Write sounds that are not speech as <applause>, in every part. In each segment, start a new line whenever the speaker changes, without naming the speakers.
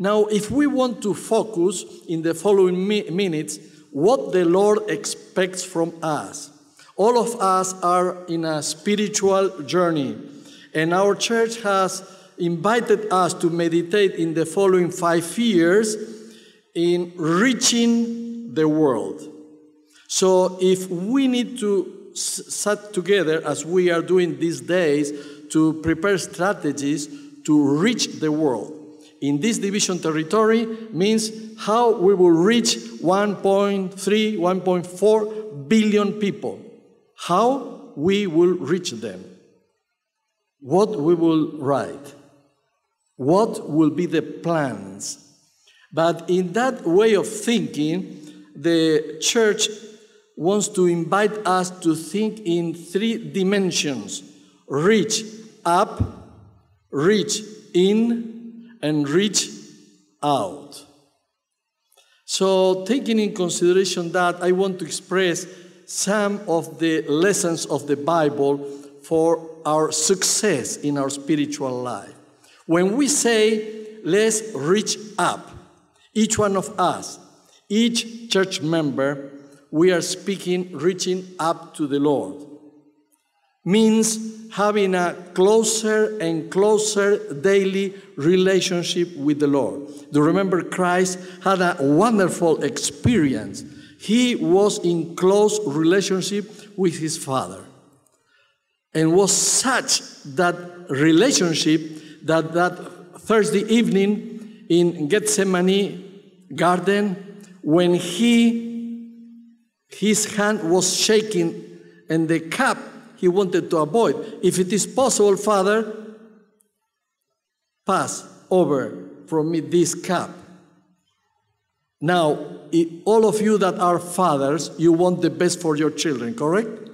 Now, if we want to focus in the following mi- minutes what the Lord expects from us, all of us are in a spiritual journey, and our church has invited us to meditate in the following five years in reaching the world. So, if we need to sit together as we are doing these days to prepare strategies to reach the world, in this division territory means how we will reach 1.3, 1.4 billion people. How we will reach them. What we will write. What will be the plans. But in that way of thinking, the church wants to invite us to think in three dimensions reach up, reach in, and reach out. So, taking in consideration that, I want to express some of the lessons of the Bible for our success in our spiritual life. When we say, let's reach up, each one of us, each church member, we are speaking reaching up to the Lord. Means having a closer and closer daily relationship with the Lord. Do you remember Christ had a wonderful experience? He was in close relationship with his Father. And was such that relationship that that Thursday evening in Gethsemane garden, when he his hand was shaking and the cup he wanted to avoid. If it is possible, Father, pass over from me this cup. Now, all of you that are fathers, you want the best for your children, correct?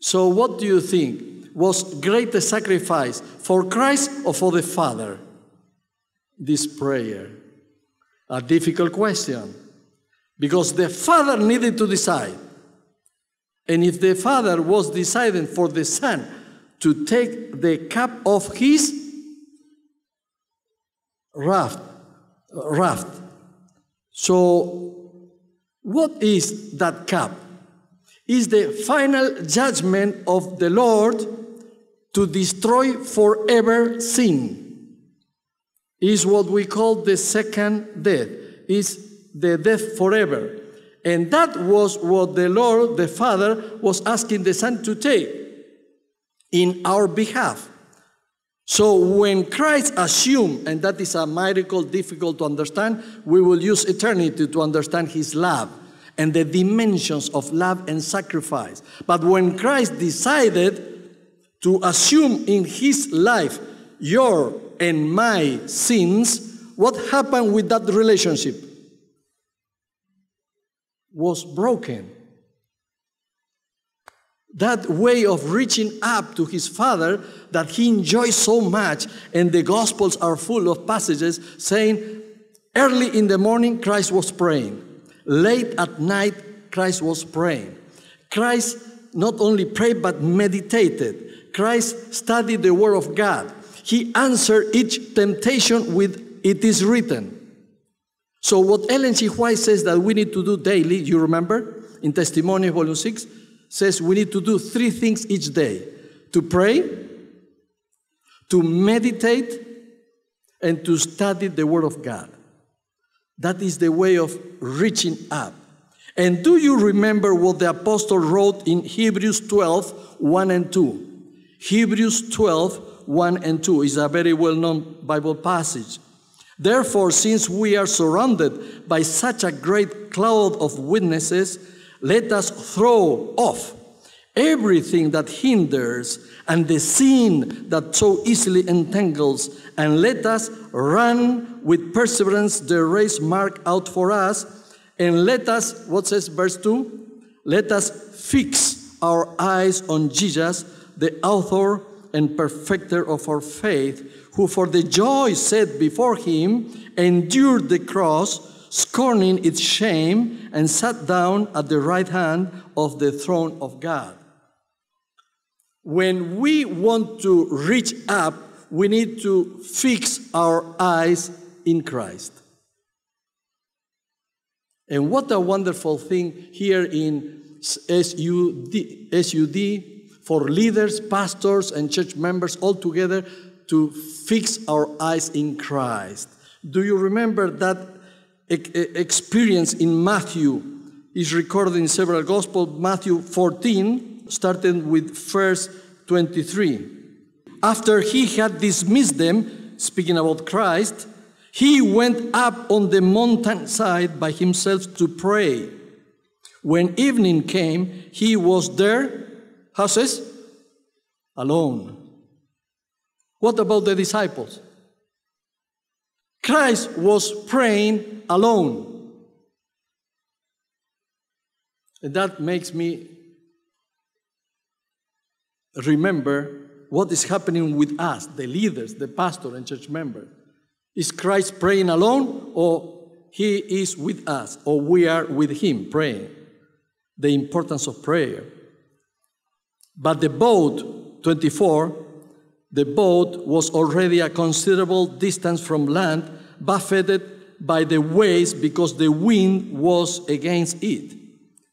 So, what do you think? Was greater sacrifice for Christ or for the Father? This prayer. A difficult question. Because the Father needed to decide. And if the Father was deciding for the Son to take the cup of his raft, raft. So, what is that cup? Is the final judgment of the Lord to destroy forever sin. Is what we call the second death. Is the death forever. And that was what the Lord, the Father, was asking the Son to take in our behalf. So when Christ assumed, and that is a miracle difficult to understand, we will use eternity to understand his love and the dimensions of love and sacrifice. But when Christ decided to assume in his life your and my sins, what happened with that relationship? Was broken. That way of reaching up to his Father that he enjoys so much, and the Gospels are full of passages saying, early in the morning, Christ was praying. Late at night, Christ was praying. Christ not only prayed, but meditated. Christ studied the Word of God. He answered each temptation with, It is written. So, what Ellen G. White says that we need to do daily, you remember in Testimony, Volume 6, says we need to do three things each day to pray, to meditate, and to study the Word of God. That is the way of reaching up. And do you remember what the apostle wrote in Hebrews 12 1 and 2? Hebrews 12 1 and 2 is a very well known Bible passage. Therefore, since we are surrounded by such a great cloud of witnesses, let us throw off everything that hinders and the sin that so easily entangles, and let us run with perseverance the race marked out for us, and let us, what says verse 2? Let us fix our eyes on Jesus, the author and perfecter of our faith, who for the joy set before him endured the cross, scorning its shame, and sat down at the right hand of the throne of God. When we want to reach up, we need to fix our eyes in Christ. And what a wonderful thing here in SUD, SUD for leaders, pastors, and church members all together to fix our eyes in Christ. Do you remember that experience in Matthew? Is recorded in several Gospels. Matthew 14, starting with verse 23. After he had dismissed them, speaking about Christ, he went up on the mountainside by himself to pray. When evening came, he was there, how says? Alone. What about the disciples? Christ was praying alone. And that makes me remember what is happening with us, the leaders, the pastor, and church member. Is Christ praying alone, or he is with us, or we are with him praying? The importance of prayer. But the boat, 24, the boat was already a considerable distance from land, buffeted by the waves because the wind was against it.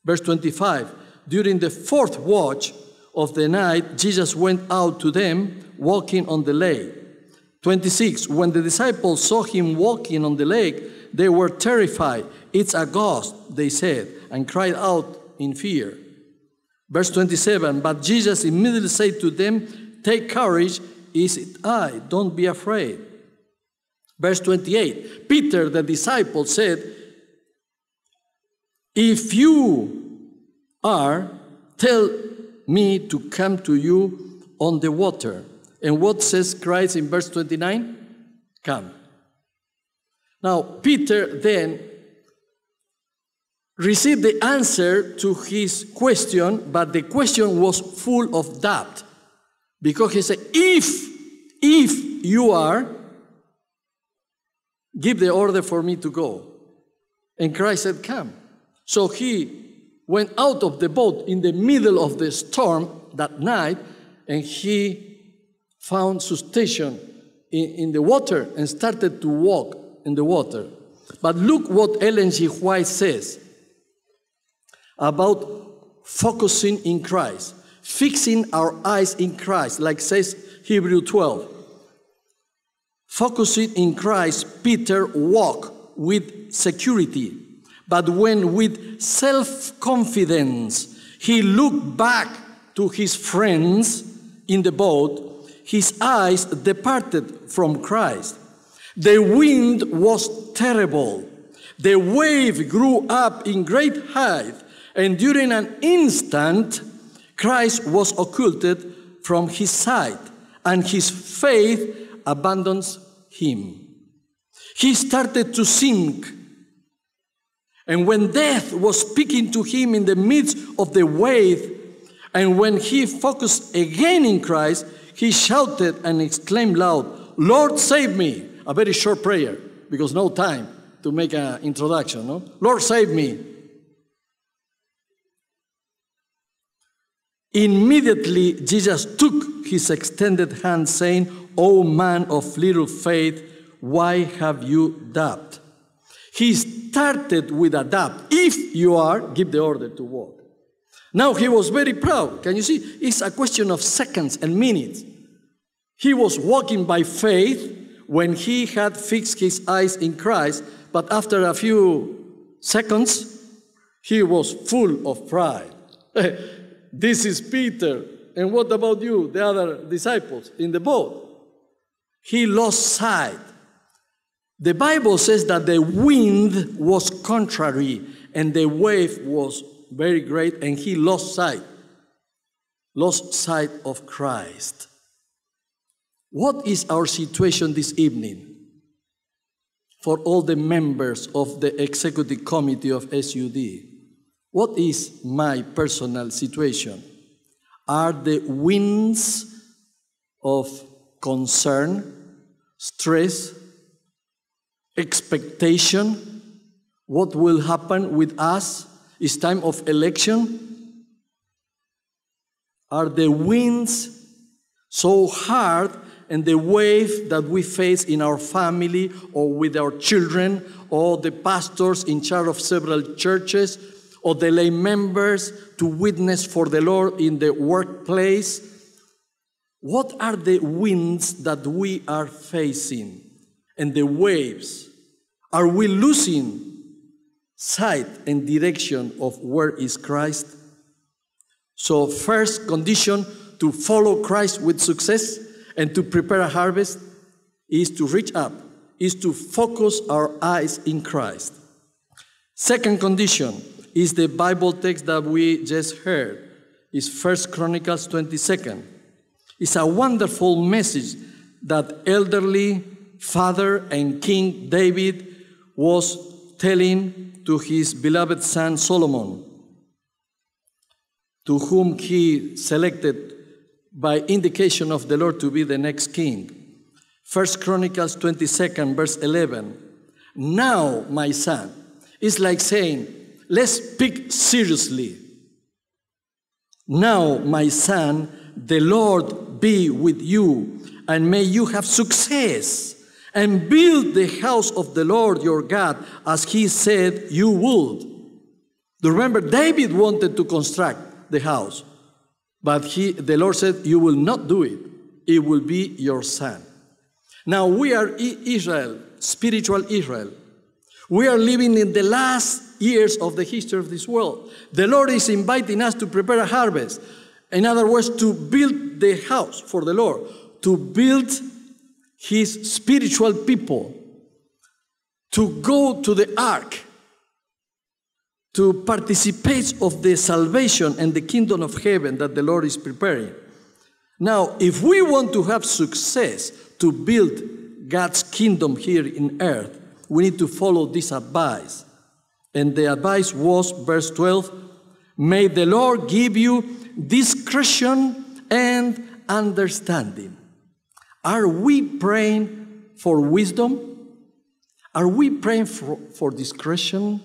Verse 25 During the fourth watch of the night, Jesus went out to them walking on the lake. 26 When the disciples saw him walking on the lake, they were terrified. It's a ghost, they said, and cried out in fear. Verse 27 But Jesus immediately said to them, Take courage, is it I, don't be afraid. Verse 28 Peter, the disciple, said, If you are, tell me to come to you on the water. And what says Christ in verse 29? Come. Now, Peter then received the answer to his question, but the question was full of doubt. Because he said, If, if you are, give the order for me to go. And Christ said, Come. So he went out of the boat in the middle of the storm that night and he found sustentation in, in the water and started to walk in the water. But look what Ellen G. White says about focusing in Christ, fixing our eyes in Christ, like says Hebrew 12. Focusing in Christ, Peter walked with security, but when with self confidence he looked back to his friends in the boat, his eyes departed from Christ. The wind was terrible. The wave grew up in great height, and during an instant, Christ was occulted from his sight, and his faith abandons him. He started to sink. And when death was speaking to him in the midst of the wave, and when he focused again in Christ, he shouted and exclaimed loud, Lord, save me. A very short prayer because no time to make an introduction. No? Lord, save me. Immediately, Jesus took his extended hand, saying, O man of little faith, why have you doubted? He started with a doubt. If you are, give the order to walk. Now he was very proud. Can you see? It's a question of seconds and minutes. He was walking by faith when he had fixed his eyes in Christ, but after a few seconds, he was full of pride. <laughs> this is Peter. And what about you, the other disciples in the boat? He lost sight. The Bible says that the wind was contrary and the wave was very great, and he lost sight. Lost sight of Christ. What is our situation this evening for all the members of the executive committee of SUD? What is my personal situation? Are the winds of concern, stress, expectation? What will happen with us? Is time of election? Are the winds so hard and the wave that we face in our family or with our children or the pastors in charge of several churches or the lay members to witness for the Lord in the workplace. What are the winds that we are facing and the waves? Are we losing sight and direction of where is Christ? So, first condition to follow Christ with success and to prepare a harvest is to reach up, is to focus our eyes in Christ. Second condition is the Bible text that we just heard. It's First Chronicles 22nd. It's a wonderful message that elderly father and King David was telling to his beloved son Solomon, to whom he selected by indication of the Lord to be the next king. First Chronicles 22nd, verse 11. Now, my son, it's like saying, let's speak seriously. Now, my son, the Lord be with you, and may you have success, and build the house of the Lord your God as he said you would. Remember, David wanted to construct the house. But he, the Lord said, You will not do it. It will be your son. Now we are Israel, spiritual Israel. We are living in the last years of the history of this world. The Lord is inviting us to prepare a harvest. In other words, to build the house for the Lord, to build his spiritual people, to go to the ark, to participate of the salvation and the kingdom of heaven that the Lord is preparing. Now, if we want to have success to build God's kingdom here in earth, we need to follow this advice. And the advice was, verse 12, may the Lord give you discretion and understanding. Are we praying for wisdom? Are we praying for, for discretion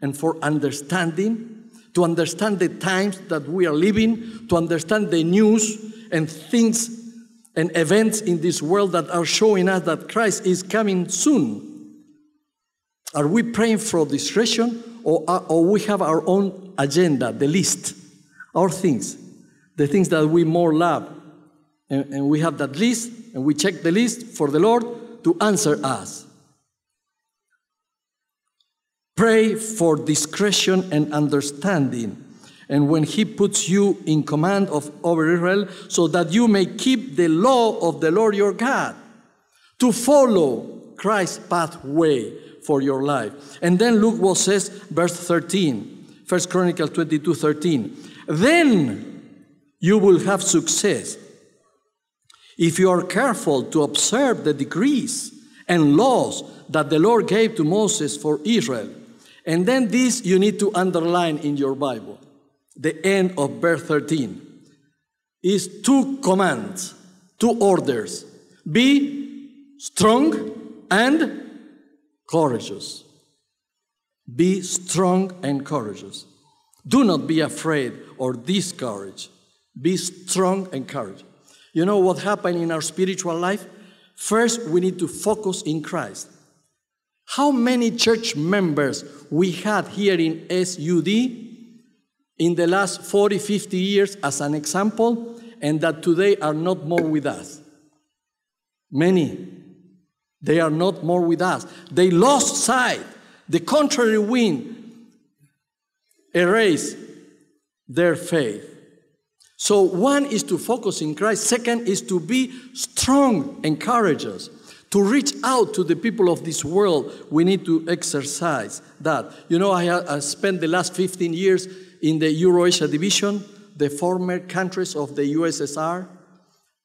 and for understanding, to understand the times that we are living, to understand the news and things and events in this world that are showing us that Christ is coming soon. Are we praying for discretion or, are, or we have our own agenda, the list, our things, the things that we more love? And, and we have that list and we check the list for the Lord to answer us. Pray for discretion and understanding. And when he puts you in command of over Israel, so that you may keep the law of the Lord your God, to follow Christ's pathway for your life. And then look what says, verse 13, 1 Chronicles 22 13. Then you will have success if you are careful to observe the decrees and laws that the Lord gave to Moses for Israel and then this you need to underline in your Bible. The end of verse 13 is two commands, two orders. Be strong and courageous. Be strong and courageous. Do not be afraid or discouraged. Be strong and courageous. You know what happened in our spiritual life? First, we need to focus in Christ. How many church members we had here in SUD in the last 40, 50 years as an example, and that today are not more with us? Many. They are not more with us. They lost sight. The contrary wind erased their faith. So, one is to focus in Christ, second is to be strong and courageous. To reach out to the people of this world, we need to exercise that. You know, I, I spent the last 15 years in the Eurasia division, the former countries of the USSR,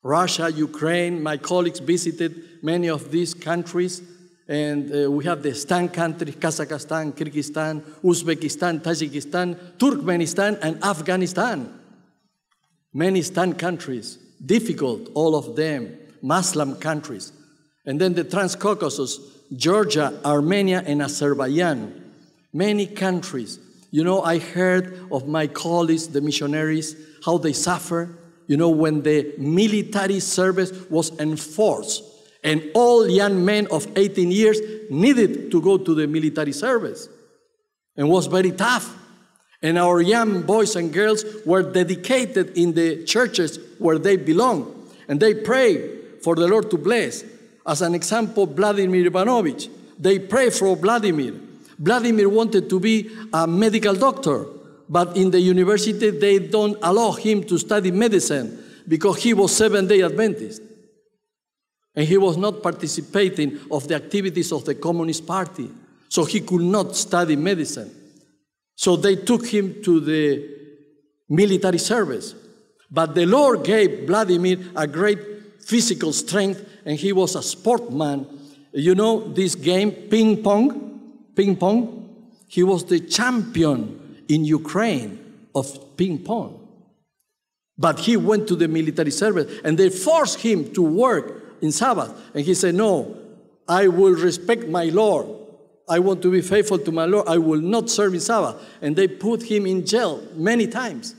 Russia, Ukraine. My colleagues visited many of these countries, and uh, we have the STAN countries Kazakhstan, Kyrgyzstan, Uzbekistan, Tajikistan, Turkmenistan, and Afghanistan. Many STAN countries, difficult, all of them, Muslim countries. And then the Transcaucasus, Georgia, Armenia, and Azerbaijan. Many countries. You know, I heard of my colleagues, the missionaries, how they suffer you know, when the military service was enforced. And all young men of 18 years needed to go to the military service. And was very tough. And our young boys and girls were dedicated in the churches where they belong. And they prayed for the Lord to bless. As an example, Vladimir Ivanovich. They prayed for Vladimir. Vladimir wanted to be a medical doctor, but in the university they don't allow him to study medicine because he was seven-day Adventist. And he was not participating of the activities of the Communist Party. So he could not study medicine. So they took him to the military service. But the Lord gave Vladimir a great physical strength, and he was a sportman. You know this game, ping pong? Ping pong? He was the champion in Ukraine of ping pong. But he went to the military service, and they forced him to work in Sabbath. And he said, No, I will respect my Lord. I want to be faithful to my Lord. I will not serve in Sabbath. And they put him in jail many times.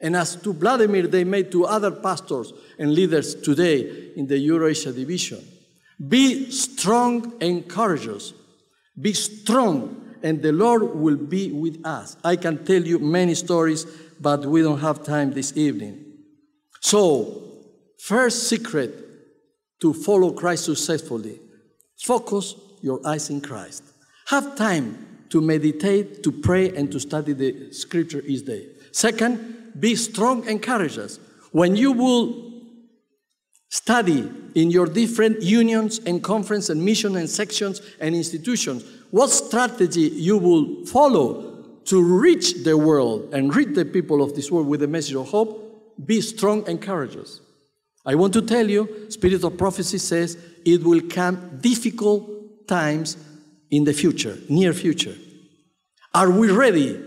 And as to Vladimir, they made to other pastors and leaders today in the Eurasia division. Be strong and courageous. Be strong, and the Lord will be with us. I can tell you many stories, but we don't have time this evening. So, first secret to follow Christ successfully focus your eyes in Christ. Have time to meditate, to pray, and to study the scripture each day. Second, be strong and courageous. When you will study in your different unions and conference and mission and sections and institutions, what strategy you will follow to reach the world and reach the people of this world with the message of hope, be strong and courageous. I want to tell you, Spirit of Prophecy says it will come difficult times in the future, near future. Are we ready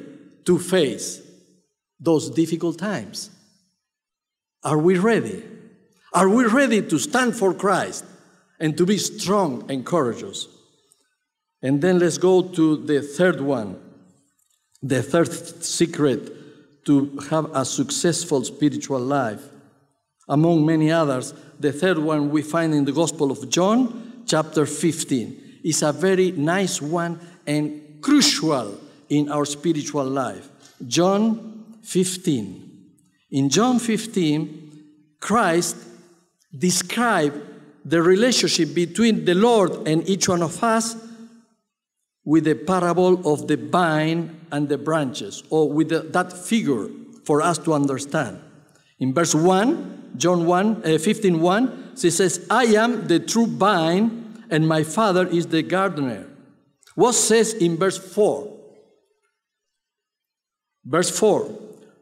to face those difficult times? Are we ready? Are we ready to stand for Christ and to be strong and courageous? And then let's go to the third one, the third secret to have a successful spiritual life. Among many others, the third one we find in the Gospel of John, chapter 15 is a very nice one and crucial in our spiritual life. John 15. In John 15, Christ described the relationship between the Lord and each one of us with the parable of the vine and the branches, or with the, that figure for us to understand. In verse 1, John 1, uh, 15 1, she says, I am the true vine and my Father is the gardener. What says in verse 4? Verse 4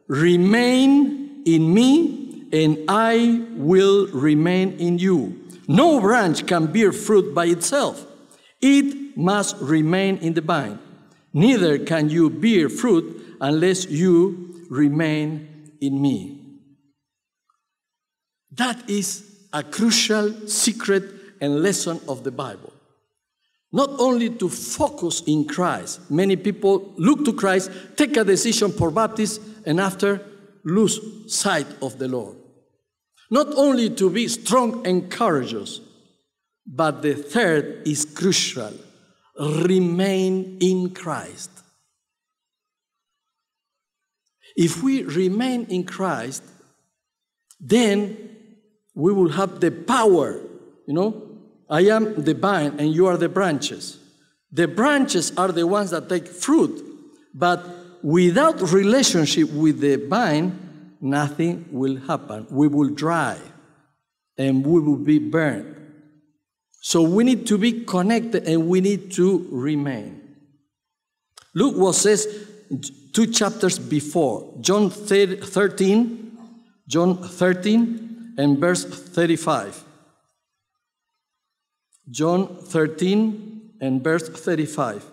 Remain in me, and I will remain in you. No branch can bear fruit by itself, it must remain in the vine. Neither can you bear fruit unless you remain in me. That is a crucial secret and lesson of the Bible. Not only to focus in Christ, many people look to Christ, take a decision for baptism, and after lose sight of the Lord. Not only to be strong and courageous, but the third is crucial remain in Christ. If we remain in Christ, then we will have the power, you know, I am the vine and you are the branches. The branches are the ones that take fruit, but without relationship with the vine, nothing will happen. We will dry and we will be burned. So we need to be connected and we need to remain. Look what says two chapters before John 13, John 13 and verse 35. John 13 and verse 35.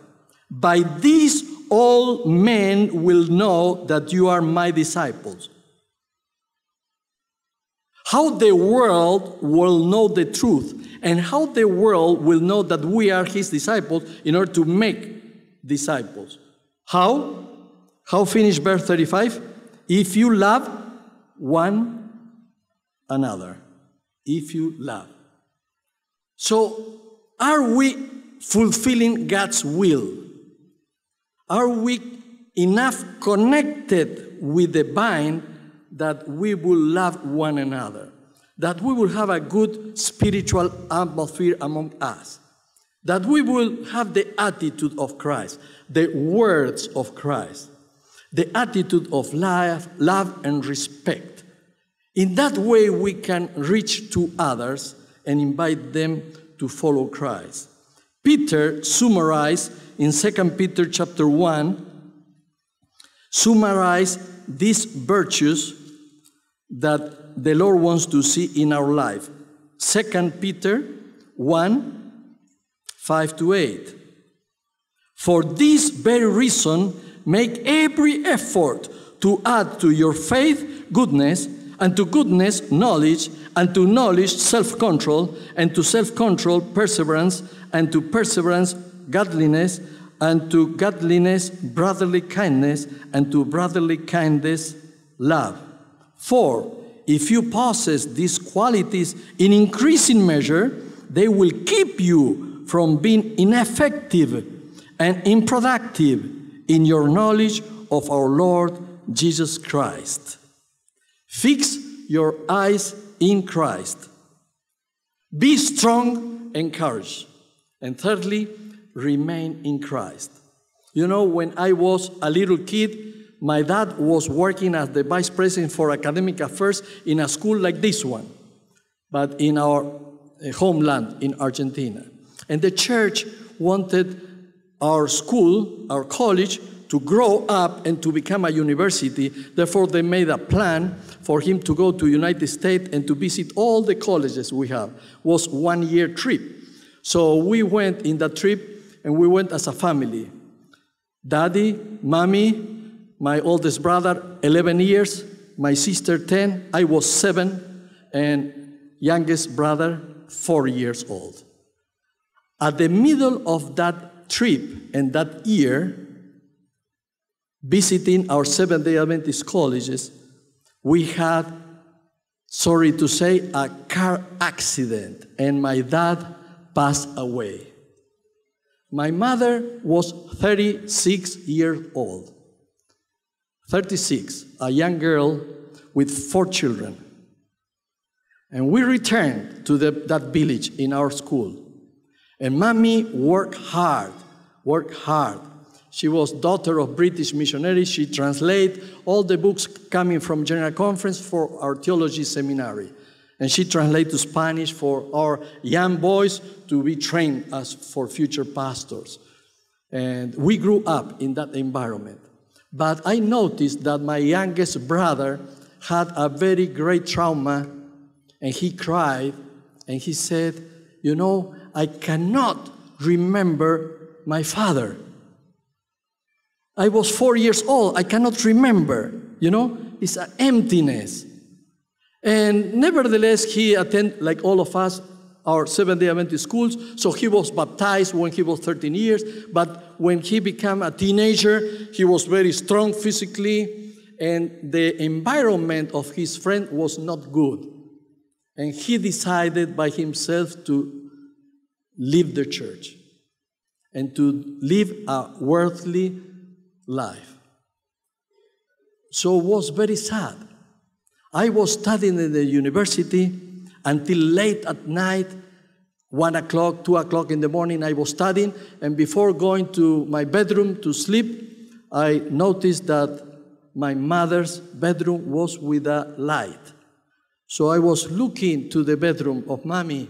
By this all men will know that you are my disciples. How the world will know the truth, and how the world will know that we are his disciples in order to make disciples. How? How finish verse 35? If you love one another if you love. So, are we fulfilling God's will? Are we enough connected with the vine that we will love one another? That we will have a good spiritual atmosphere among us? That we will have the attitude of Christ, the words of Christ, the attitude of love, love and respect. In that way, we can reach to others and invite them to follow Christ. Peter summarized in 2 Peter chapter 1, summarized these virtues that the Lord wants to see in our life. 2 Peter 1, 5 to 8. For this very reason, make every effort to add to your faith goodness, and to goodness knowledge, and to knowledge self control, and to self control perseverance, and to perseverance godliness, and to godliness brotherly kindness, and to brotherly kindness love. For if you possess these qualities in increasing measure, they will keep you from being ineffective and unproductive in your knowledge of our Lord Jesus Christ. Fix your eyes in Christ. Be strong and courage. And thirdly, remain in Christ. You know, when I was a little kid, my dad was working as the vice president for academic affairs in a school like this one, but in our eh, homeland in Argentina. And the church wanted our school, our college, to grow up and to become a university. Therefore, they made a plan for him to go to United States and to visit all the colleges we have. It was one year trip. So we went in that trip and we went as a family. Daddy, mommy, my oldest brother, 11 years, my sister, 10, I was 7, and youngest brother, 4 years old. At the middle of that trip and that year, visiting our Seventh day Adventist colleges, we had, sorry to say, a car accident, and my dad passed away. My mother was 36 years old. 36, a young girl with four children. And we returned to the, that village in our school. And mommy worked hard, worked hard. She was daughter of British missionaries. She translated all the books coming from General Conference for our theology seminary. And she translated to Spanish for our young boys to be trained as for future pastors. And we grew up in that environment. But I noticed that my youngest brother had a very great trauma and he cried and he said, You know, I cannot remember my father. I was four years old. I cannot remember. You know, it's an emptiness. And nevertheless, he attended, like all of us, our Seventh day Adventist schools. So he was baptized when he was 13 years. But when he became a teenager, he was very strong physically, and the environment of his friend was not good. And he decided by himself to leave the church and to live a worldly life. So it was very sad. I was studying in the university until late at night, one o'clock, two o'clock in the morning, I was studying. And before going to my bedroom to sleep, I noticed that my mother's bedroom was with a light. So I was looking to the bedroom of mommy,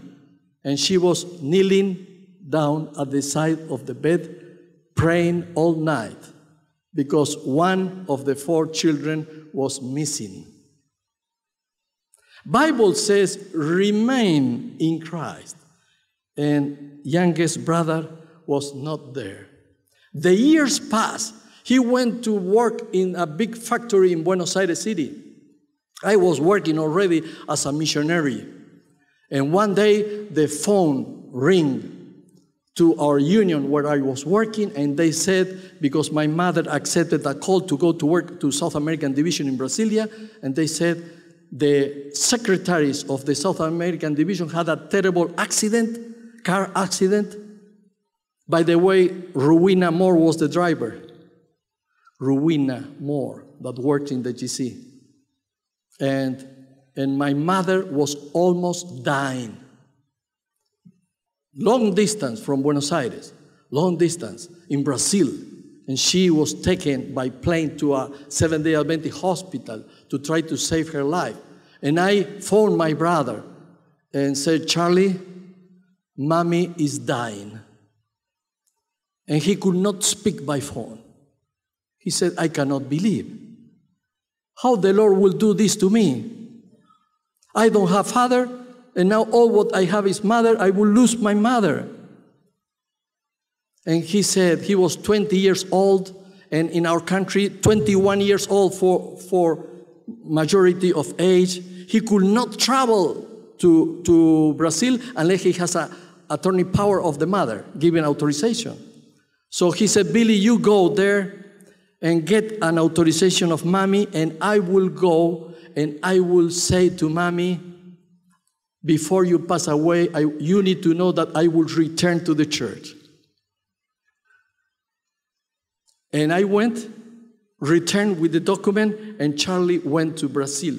and she was kneeling down at the side of the bed, praying all night because one of the four children was missing. Bible says, remain in Christ. And youngest brother was not there. The years passed. He went to work in a big factory in Buenos Aires City. I was working already as a missionary. And one day the phone rang to our union where I was working, and they said, because my mother accepted a call to go to work to South American Division in Brasilia, and they said, the secretaries of the South American division had a terrible accident, car accident. By the way, Ruina Moore was the driver. Ruina Moore, that worked in the GC. And, and my mother was almost dying. Long distance from Buenos Aires, long distance in Brazil. And she was taken by plane to a Seven day Adventist hospital to try to save her life. And I phoned my brother and said, Charlie, mommy is dying. And he could not speak by phone. He said, I cannot believe. How the Lord will do this to me? I don't have father, and now all what I have is mother. I will lose my mother. And he said he was 20 years old, and in our country, 21 years old for, for majority of age. He could not travel to, to Brazil unless he has a attorney power of the mother, given authorization. So he said, Billy, you go there and get an authorization of mommy, and I will go and I will say to mommy, before you pass away, I, you need to know that I will return to the church. And I went returned with the document, and Charlie went to Brazil.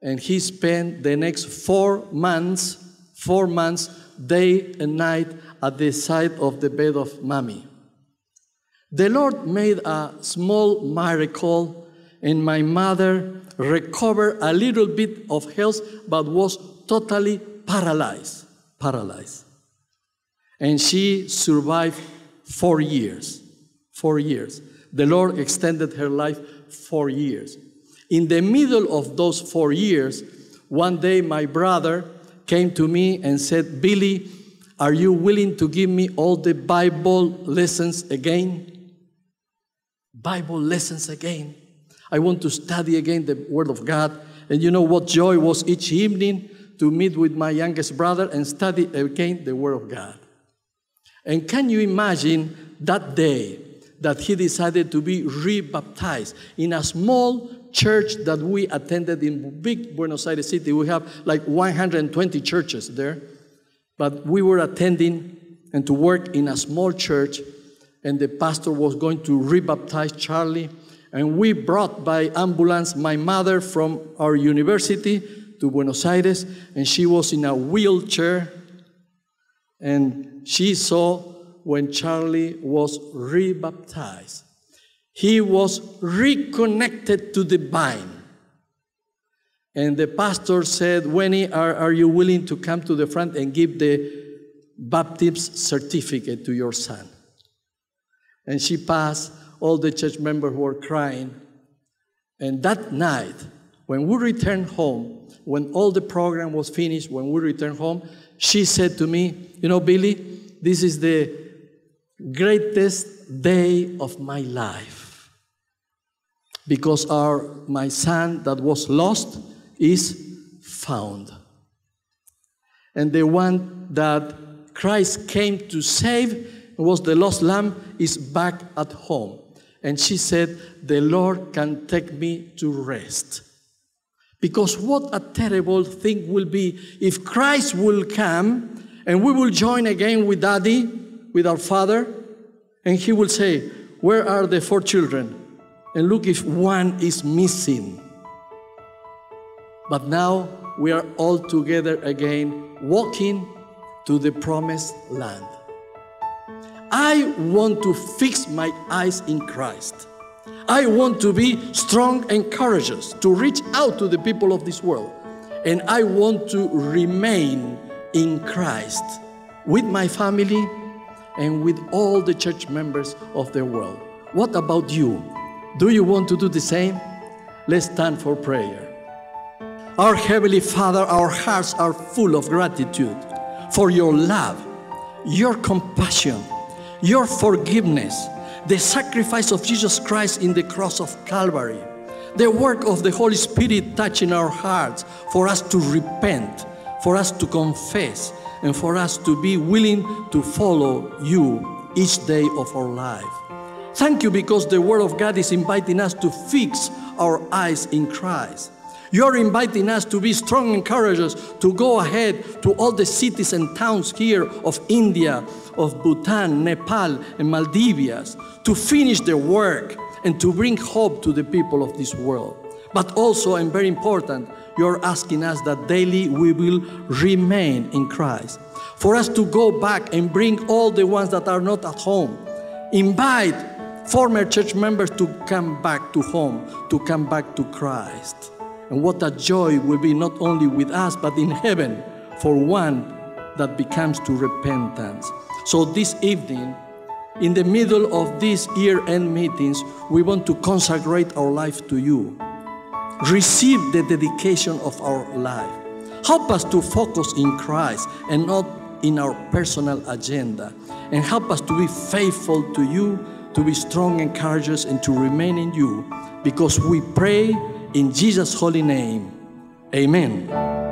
And he spent the next four months, four months, day and night at the side of the bed of Mommy. The Lord made a small miracle, and my mother recovered a little bit of health, but was totally paralyzed. Paralyzed. And she survived four years. Four years the Lord extended her life four years. In the middle of those four years, one day my brother came to me and said, Billy, are you willing to give me all the Bible lessons again? Bible lessons again. I want to study again the Word of God. And you know what joy was each evening to meet with my youngest brother and study again the Word of God. And can you imagine that day that he decided to be rebaptized in a small church that we attended in big Buenos Aires city. We have like 120 churches there, but we were attending and to work in a small church, and the pastor was going to rebaptize Charlie. And we brought by ambulance my mother from our university to Buenos Aires, and she was in a wheelchair. And she saw when Charlie was rebaptized. He was reconnected to the vine. And the pastor said, Winnie, are, are you willing to come to the front and give the baptism certificate to your son? And she passed, all the church members were crying. And that night, when we returned home, when all the program was finished, when we returned home, she said to me, You know, Billy, this is the greatest day of my life. Because our my son that was lost is found. And the one that christ came to save was the lost lamb is back at home. And she said the lord can take me to rest. Because what a terrible thing will be if christ will come and we will join again with daddy with our father, and he will say, Where are the four children? And look if one is missing. But now we are all together again, walking to the promised land. I want to fix my eyes in Christ. I want to be strong and courageous to reach out to the people of this world. And I want to remain in Christ with my family and with all the church members of the world. What about you? Do you want to do the same? Let's stand for prayer. Our Heavenly Father, our hearts are full of gratitude for your love, your compassion, your forgiveness, the sacrifice of Jesus Christ in the cross of Calvary, the work of the Holy Spirit touching our hearts for us to repent, for us to confess, and for us to be willing to follow you each day of our life. Thank you because the Word of God is inviting us to fix our eyes in Christ. You're inviting us to be strong and courageous, to go ahead to all the cities and towns here of India, of Bhutan, Nepal, and Maldives, to finish the work and to bring hope to the people of this world. But also, and very important, you're asking us that daily we will remain in Christ. For us to go back and bring all the ones that are not at home. Invite former church members to come back to home, to come back to Christ. And what a joy will be not only with us, but in heaven for one that becomes to repentance. So this evening, in the middle of these year end meetings, we want to consecrate our life to you. Receive the dedication of our life. Help us to focus in Christ and not in our personal agenda. And help us to be faithful to you, to be strong and courageous, and to remain in you because we pray in Jesus' holy name. Amen.